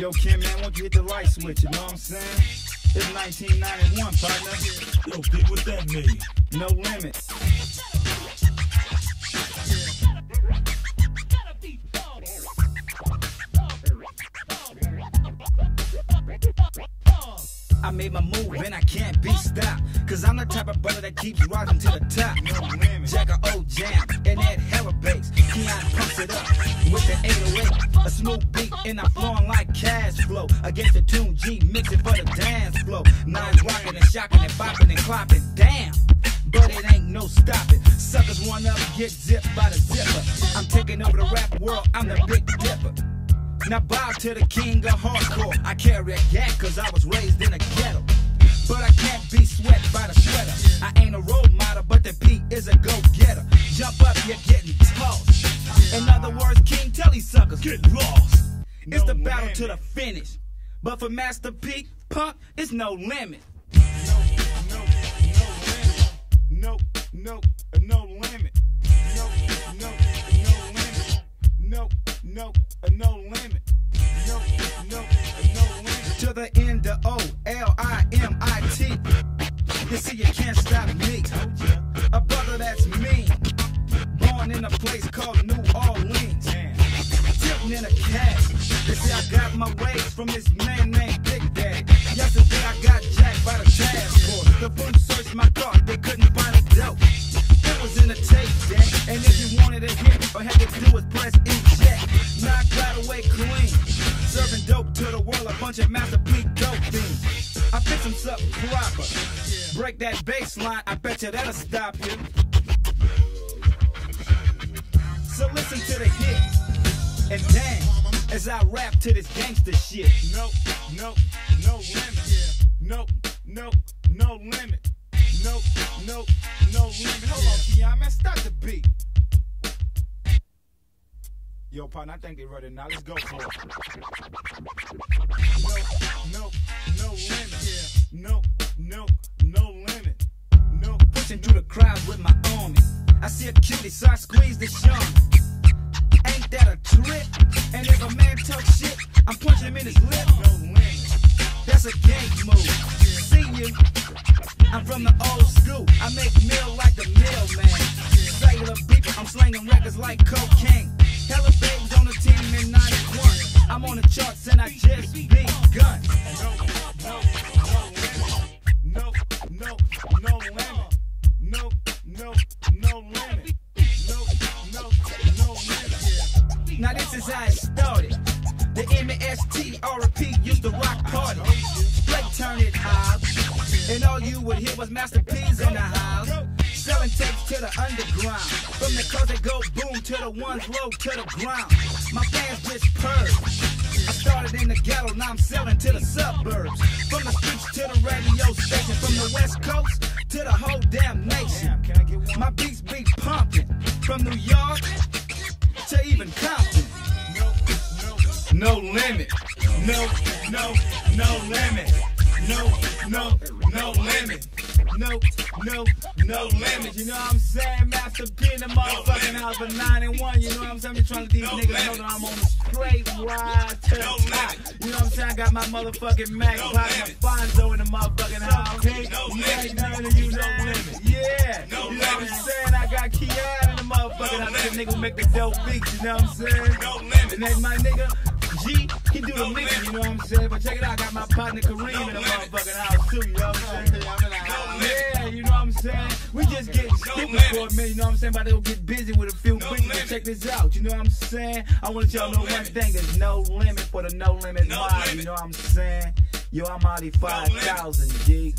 Yo, Kim, man, won't you hit the light switch? You know what I'm saying? It's 1991, partner. Yo, kid, what that mean? No limit. I made my move and I can't be stopped. Cause I'm the type of brother that keeps rising to the top. No limit. Jack a old jam and that hella bass. 808. Smooth beat and I'm flowing like cash flow. Against the tune G, mix it for the dance flow. Nines rocking and shocking and bopping and clopping. Damn. But it ain't no stopping. Suckers one up, get zipped by the zipper. I'm taking over the rap world, I'm the big dipper. Now bow to the king of hardcore. I carry a gat cause I was raised in a ghetto. But I can't be sweat by the sweater. I ain't a role model, but the P is a go-getter. Jump up, you're getting tossed. In other words, King, tell these suckers, Get lost. it's the battle to the finish. But for Master P, punk, it's no limit. No, no, no limit. No, no, no limit. No, no, no limit. No, no, no limit. To the end of O L I M I T. You see, you can't stop me. Man named Big Daddy. Yesterday I got jacked by the task. The police searched my car, they couldn't find a dope. It was in the tape deck, and if you wanted to hit, all you had to do was press eject. Now I got away clean, serving dope to the world, a bunch of Master P dope fiends. I fix them something proper. Break that bass line, I bet you that'll stop you. So listen to the hit, and damn, as I rap to this gangster shit. No, no, no limit. No, no, no limit. No, no, no limit. Hold on, Keon, man, stop the beat. Yo, partner, I think they ready now. Let's go for it. No, no, no limit. No, no, no limit. No, Pushing through the crowd with my army. I see a cutie, so I squeeze the shun. In his lip. That's a gang move. See you. I'm from the old school. I make meal like the middleman. Cellular beeper, I'm slanging records like cocaine. Hella babes on the team in 91. I'm on the charts and I just begun. No, no, no limit. No, no, no limit. No, no, no limit. No, no, no limit. Now this is how it started. The M-A-S-T-R-P used to rock party. Blake turned it high. And all you would hear was Master in the house. Selling tapes to the underground. From the cars that go boom to the ones low to the ground. My fans just purge. I started in the ghetto, now I'm selling to the suburbs. From the streets to the radio station. From the west coast to the whole damn nation. My beats be pumping. From New York to even Compton. No, no, No limit. no, no, no limit. No, no, no limit. No, no, no limit. You know what I'm saying? Master P in the motherfucking house for 9 and 1. You know what I'm saying? I'm trying to these No niggas know that I'm on a straight ride to the top. limit. You know what I'm saying? I got my motherfucking Mac No limit. my Fonzo in the motherfucking house. No yeah, limit. none of you No limit. Yeah. No you know what I'm limit. saying? I got Keon in the motherfucking No house. That nigga make the dope beats. You know what I'm saying? No limit. And then my nigga G, he do the limit. You know what I'm saying? But check it out. I got my partner Kareem in the motherfucking house too. You know what I'm saying? Yeah, you know what I'm saying? We just getting stupid for a minute, you know what I'm saying? About to go get busy with a few quick check this out, you know what I'm saying? I want y'all to No know one thing, there's no limit for the no limit mob, you know what I'm saying? Yo, I'm already limit. 5,000, G.